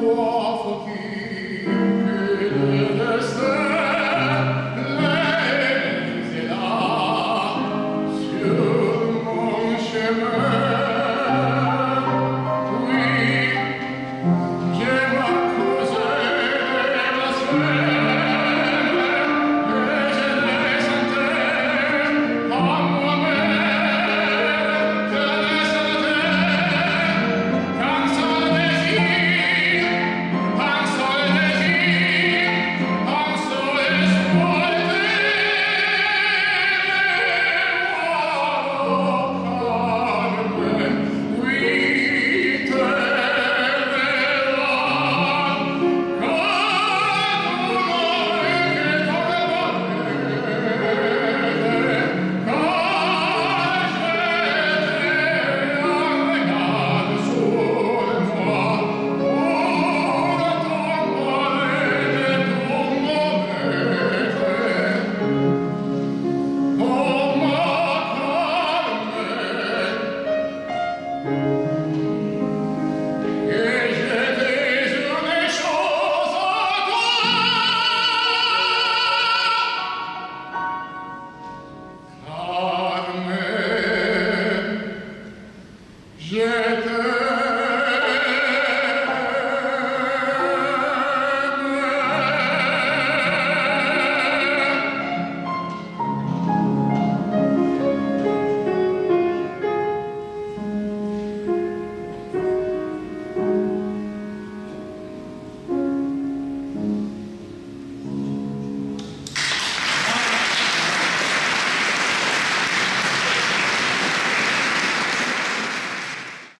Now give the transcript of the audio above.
one.